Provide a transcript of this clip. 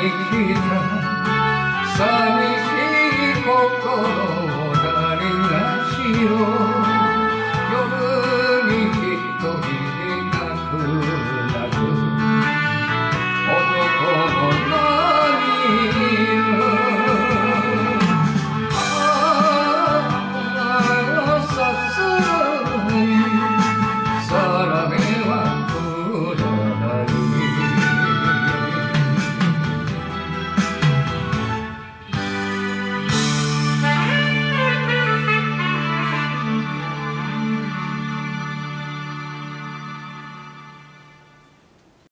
You.